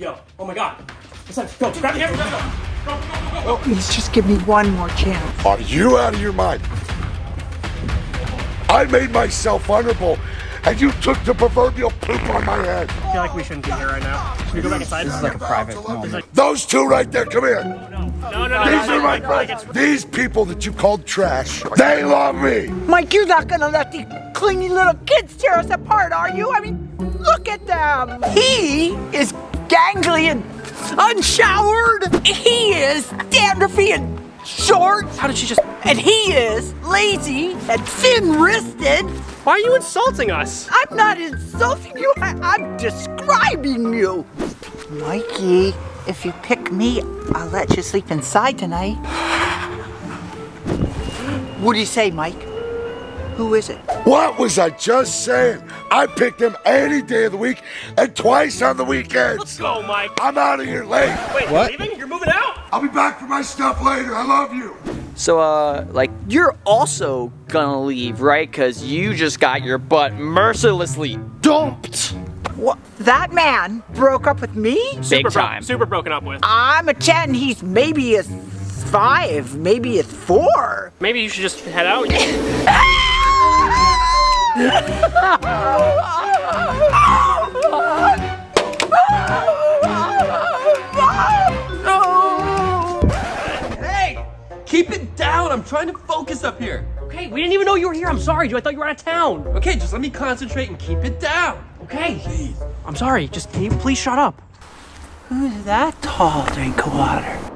Yo, oh my god. What's up? Go, grab the camera, grab. Go, go, go, go, go. Please just give me one more chance. Are you out of your mind? I made myself vulnerable, and you took the proverbial poop on my head. I feel like we shouldn't be here right now. Should we go back inside? This is like a private moment. Those two right there, come here. No, no, no. These no, are my no, no, friends. These people that you called trash, they love me. Mike, you're not gonna let these clingy little kids tear us apart, are you? I mean, look at them. He is gangly and unshowered. He is dandruffy and short. How did she just... And he is lazy and thin-wristed. Why are you insulting us? I'm not insulting you. I- I'm describing you. Mikey, if you pick me, I'll let you sleep inside tonight. What do you say, Mike? Who is it? What was I just saying? I pick them any day of the week and twice on the weekends. Let's Go, Mike. I'm out of here late. Wait, What? you're leaving? You're moving out? I'll be back for my stuff later. I love you. So, uh, like, you're also gonna leave, right? Because you just got your butt mercilessly dumped. What? That man broke up with me? Big Super bro- time. super broken up with. I'm a 10. He's maybe a 5, maybe a 4. Maybe you should just head out. Hey! Keep it down. I'm trying to focus up here. Okay, we didn't even know you were here. I'm sorry, dude. I thought you were out of town. Okay, just let me concentrate and keep it down. Okay. I'm sorry. Just can you please shut up? Who's that tall drink of water?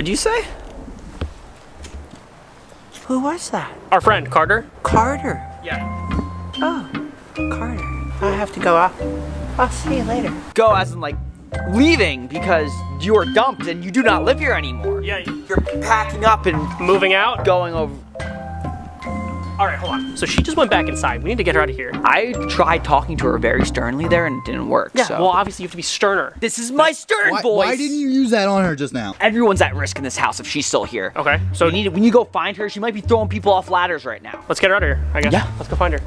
What'd you say? Who was that? Our friend, Carter. Carter. Yeah. Oh, Carter. I have to go off. I'll see you later. Go as in, like, leaving because you are dumped and you do not live here anymore. Yeah. You're packing up and Moving out? going over. All right, hold on. So she just went back inside. We need to get her out of here. I tried talking to her very sternly there and it didn't work. Yeah. so. Well, obviously you have to be sterner. this is my stern Why, voice. why didn't you use that on her just now? Everyone's at risk in this house if she's still here. Okay. So We need when you go find her, she might be throwing people off ladders right now. let's get her out of here. I guess. Yeah. Let's go find her.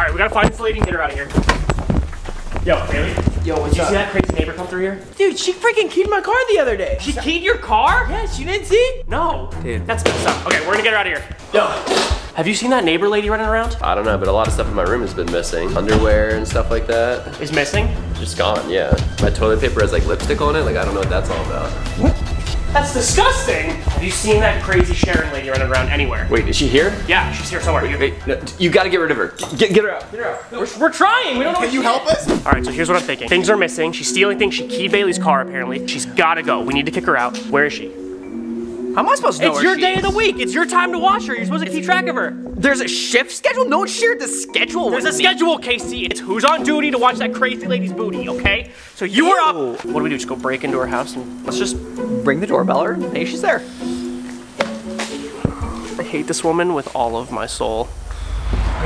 All right, we gotta find this lady and get her out of here. Yo, Bailey. Yo, what's Did you up? see that crazy neighbor come through here? Dude, she freaking keyed my car the other day. She keyed your car? Yes, you didn't see? No. Dude. That's messed up. Okay, we're gonna get her out of here. Yo, have you seen that neighbor lady running around? I don't know, but a lot of stuff in my room has been missing. Underwear and stuff like that. Is missing? Just gone, yeah. My toilet paper has like lipstick on it. Like, I don't know what that's all about. That's disgusting. Have you seen that crazy Sharon lady running around anywhere? Wait, is she here? Yeah, she's here somewhere. You- Wait, no, you gotta get rid of her. Get, get her out. Get her out. We're, we're trying. We don't know. Can you help us? All right, so here's what I'm thinking. Things are missing. She's stealing things. She keyed Bailey's car apparently. She's gotta go. We need to kick her out. Where is she? How am I supposed to know It's your day is? of the week. It's your time to watch her. You're supposed to keep track of her. There's a shift schedule? No one shared the schedule There's a me. schedule, Casey. It's who's on duty to watch that crazy lady's booty, okay? So you were up. What do we do? Just go break into her house and let's just. Ring the doorbell her. Hey, she's there. I hate this woman with all of my soul.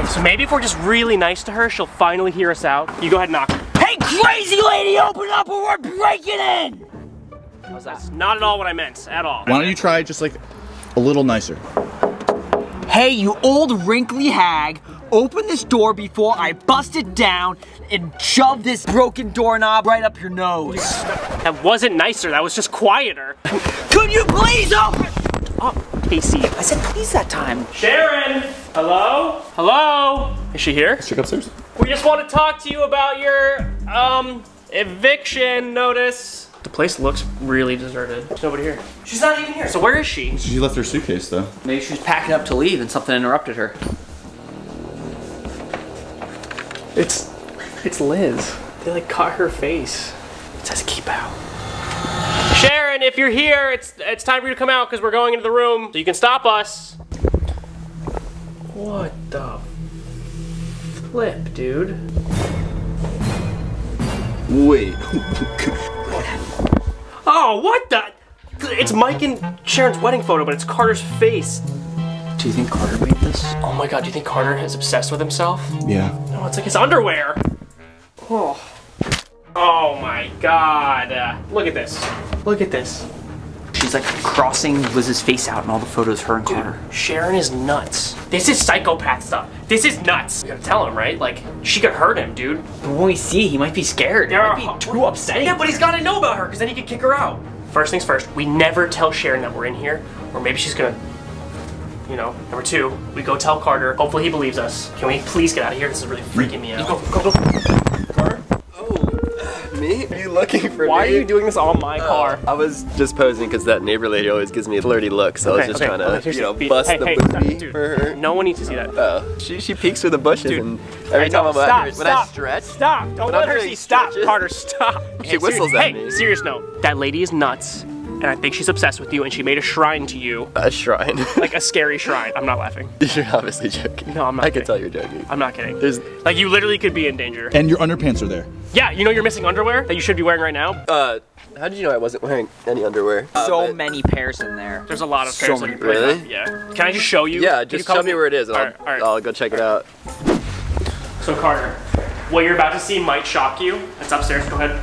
So maybe if we're just really nice to her, she'll finally hear us out. You go ahead and knock. Hey, crazy lady, open up or we're breaking in! How's that? Not at all what I meant. At all. Why don't you try just like a little nicer? Hey, you old wrinkly hag, open this door before I bust it down and shove this broken doorknob right up your nose. That wasn't nicer. That was just quieter. Could you please open? Oh, Casey. I said please that time. Sharon! Hello? Hello? Is she here? Check upstairs. We just want to talk to you about your, um, eviction notice. The place looks really deserted. There's nobody here. She's not even here. So where is she? She left her suitcase though. Maybe she was packing up to leave and something interrupted her. It's, it's Liz. They like caught her face. It says keep out. Sharon, if you're here, it's it's time for you to come out because we're going into the room so you can stop us. What the flip, dude? Wait. Oh, what the? It's Mike and Sharon's wedding photo, but it's Carter's face. Do you think Carter made this? Oh my god, do you think Carter is obsessed with himself? yeah. No, it's like his underwear. Oh. Oh my god. Uh, look at this. Look at this. She's like crossing Liz's face out in all the photos, her and Carter. Sharon is nuts. This is psychopath stuff. This is nuts. We gotta tell him, right? Like, she could hurt him, dude. But when we see, he might be scared. It might be too upsetting. Yeah, but he's gotta know about her, because then he could kick her out. First things first, we never tell Sharon that we're in here, or maybe she's gonna, you know. Number two, we go tell Carter. Hopefully he believes us. Can we please get out of here? This is really freaking me out. Go, go, go. Me? Are you looking for Why are you doing this on my uh, car? I was just posing because that neighbor lady always gives me a flirty look, so I was just trying to, seriously, you know, be- bust hey, the hey, booty dude, for her. No one needs to see that. Oh, she she peeks through the bushes, Dude. and every I time I'm stop, under, when I stop, stretch, Stop! Don't let her see. Stop, Carter. Stop. She whistles serious, at hey, me. serious note. That lady is nuts, and I think she's obsessed with you, and she made a shrine to you, a shrine. like a scary shrine. I'm not laughing. you're obviously joking. No, I'm not I can tell you're joking. I'm not kidding. There's Like you literally could be in danger. And your underpants are there. Yeah, you know you're missing underwear that you should be wearing right now. uh, how did you know I wasn't wearing any underwear? so Uh, many pairs in there. There's a lot of So pairs that many- Really? up. Yeah. Can I just show you? Yeah, Can you just come show with me where it is, and All I'll, right, all right. I'll go check it out. So Carter, what you're about to see might shock you. It's upstairs. Go ahead.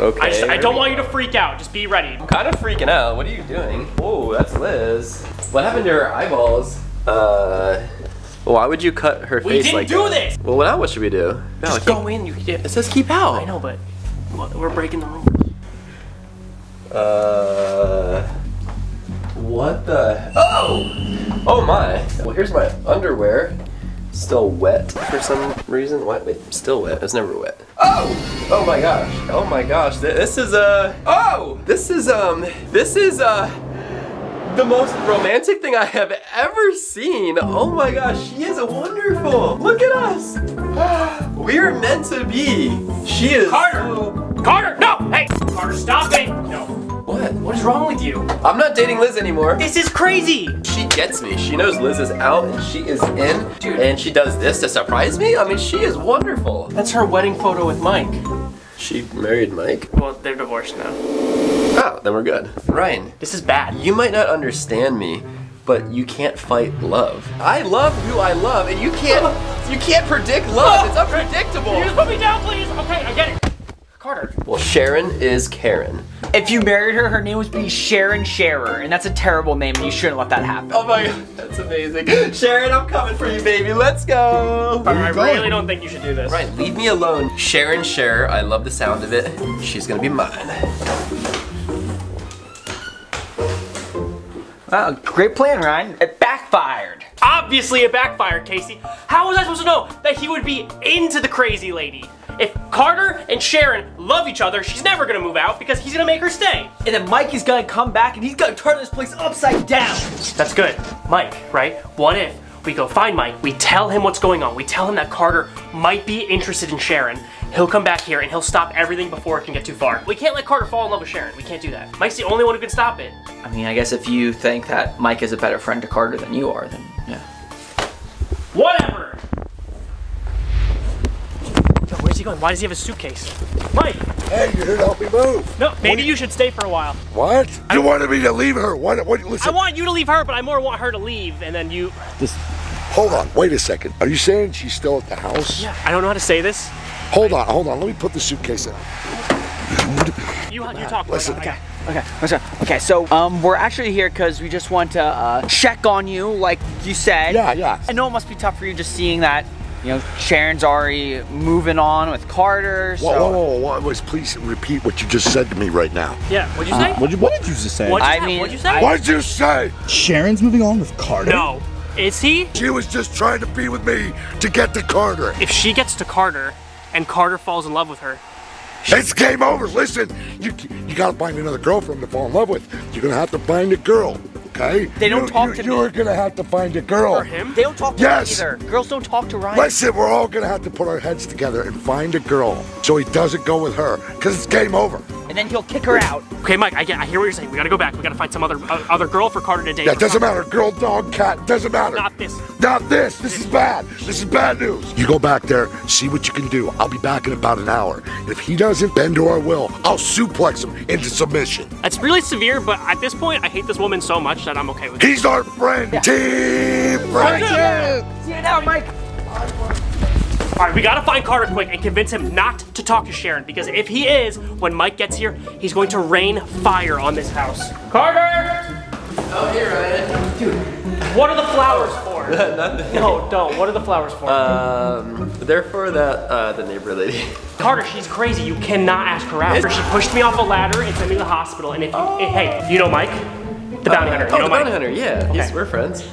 Okay. I just I don't want you to freak out. Just be ready. I'm kind of freaking out. What are you doing? Oh, that's Liz. What happened to her eyeballs? Uh, why would you cut her We face didn't like do that? this! Well, now what should we do? No, Just go in. You can. It says keep out. I know, but we're breaking the rules. Uh, what the? Oh, oh my. Well, here's my underwear. Still wet for some reason. What? Wait, still wet. It's never wet. Oh! Oh my gosh. Oh my gosh. This is uh. Oh! This is um. This is uh. The most romantic thing I have ever seen. Oh my gosh, she is wonderful. Look at us. We are meant to be. She is. Carter! so- Carter, no! Hey, Carter, stop it! No. What? What is wrong with you? I'm not dating Liz anymore. This is crazy. She gets me. She knows Liz is out and she is in. Dude. And she does this to surprise me? I mean, she is wonderful. That's her wedding photo with Mike. She married Mike? Well, they're divorced now. Oh, then we're good. Ryan, This is bad. you might not understand me, but you can't fight love. I love who I love, and you can't you can't predict love. It's unpredictable. Can you just put me down, please? Okay, I get it. Carter. Well, Sharon is Karen. If you married her, her name would be Sharon Sharer, and that's a terrible name, and you shouldn't let that happen. Oh my god, that's amazing. Sharon, I'm coming for you, baby. Let's go. I going? really don't think you should do this. Right, leave me alone. Sharon Share, I love the sound of it. She's gonna be mine. Wow, great plan, Ryan. It backfired. Obviously it backfired, Casey. How was I supposed to know that he would be into the crazy lady? If Carter and Sharon love each other, she's never gonna move out because he's gonna make her stay. And then Mike is gonna come back and he's gonna turn this place upside down. That's good. Mike, right? What if we go find Mike, we tell him what's going on, we tell him that Carter might be interested in Sharon, he'll come back here and he'll stop everything before it can get too far. We can't let Carter fall in love with Sharon. We can't do that. Mike's the only one who can stop it. I mean, I guess if you think that Mike is a better friend to Carter than you are, then yeah. Whatever! Yo, where's he going? Why does he have a suitcase? Mike! Hey, you're here to help me move. No, maybe you should stay for a while. What? You wanted me to leave her. What? What? Listen. I want you to leave her, but I more want her to leave, and then you. Just hold on. Wait a second. Are you saying she's still at the house? Yeah, I don't know how to say this. Hold on. Hold on. Let me put the suitcase in. You, you talk. Listen. Okay. Okay, okay, okay. So, um, we're actually here because we just want to uh, check on you, like you said. Yeah, yeah. I know it must be tough for you just seeing that, you know, Sharon's already moving on with Carter. So, Whoa, whoa, whoa, whoa, whoa. Please repeat what you just said to me right now. Yeah. What'd you uh, say? What did, what did you just say? What'd you I say? mean, What'd you say? I- What'd you say? Sharon's moving on with Carter? No. Is he? She was just trying to be with me to get to Carter. If she gets to Carter, and Carter falls in love with her, It's game over. Listen, you you gotta find another girlfriend to fall in love with. You're gonna have to find a girl, okay? They don't You- talk you, to me. You're gonna have to find a girl. for him. They don't talk to Yes. Either. Girls don't talk to Ryan. Listen, we're all gonna have to put our heads together and find a girl so he doesn't go with her, cause it's game over. And then he'll kick her out. Okay, Mike, I get, I hear what you're saying. We gotta go back. We gotta find some other uh, other girl for Carter to date. That doesn't matter. Girl, dog, cat, doesn't matter. Not this. Not this. This is bad. This is bad news. You go back there, see what you can do. I'll be back in about an hour. If he doesn't bend to our will, I'll suplex him into submission. That's really severe, but at this point, I hate this woman so much that I'm okay with it. He's our friend. Team friendship. See you now, Mike. All right, we gotta find Carter quick and convince him not to talk to Sharon because if he is, when Mike gets here, he's going to rain fire on this house. Carter! Oh, hey, Ryan. Dude, what are the flowers for? no, don't. What are the flowers for? Um, they're for that, uh, the neighbor lady. Carter, she's crazy. You cannot ask her out. She pushed me off a ladder and sent me to the hospital. And if, if hey, you know Mike, the bounty hunter. You oh, know the Mike. bounty hunter, yeah. He's, we're friends.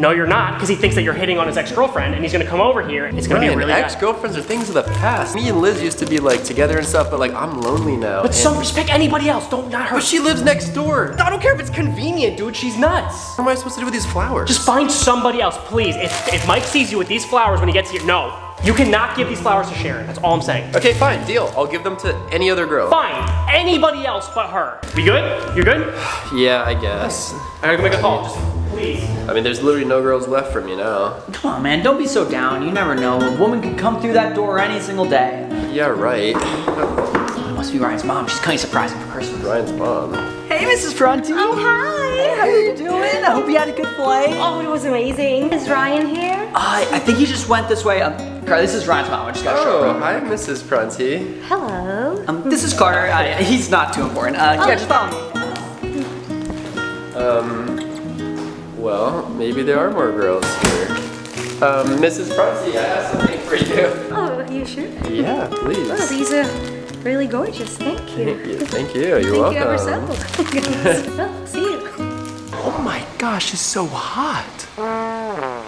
No, you're not, because he thinks that you're hitting on his ex-girlfriend, and he's gonna come over here. and It's gonna be Ryan, really bad. ex-girlfriends are things of the past. Me and Liz used to be like together and stuff, but like I'm lonely now. But some respect anybody else. Don't not her. But she lives next door. I don't care if it's convenient, dude. She's nuts. What am I supposed to do with these flowers? Just find somebody else, please. If, if Mike sees you with these flowers when he gets here, no. You cannot give these flowers to Sharon. That's all I'm saying. Okay, fine, deal. I'll give them to any other girl. Fine. Anybody else but her. We good? You're good? Yeah, I guess. I gotta go make a call. Just please. I mean, there's literally no girls left for me now. Come on, man, don't be so down. You never know. A woman could come through that door any single day. Yeah, right. It must be Ryan's mom. She's coming surprising for Christmas. Ryan's mom. Hey, Mrs. Prunty. Oh, hi. How are you doing? I hope you had a good flight. Oh, it was amazing. Is Ryan here? I, I think he just went this way. Um, Carter, this is Ryan's mom. I just gotta show Oh, her. hi, Mrs. Prunty. Hello. Um, this is Carter. Uh, he's not too important. Uh, yeah, just follow me. Well, maybe there are more girls here. Um, Mrs. Prunty, I have something for you. Oh, are you sure? Yeah, please. Oh, these are really gorgeous. Thank you. Thank you. Thank you. You're welcome. Thank you ever welcome. so. well, see you. Oh my gosh, it's so hot.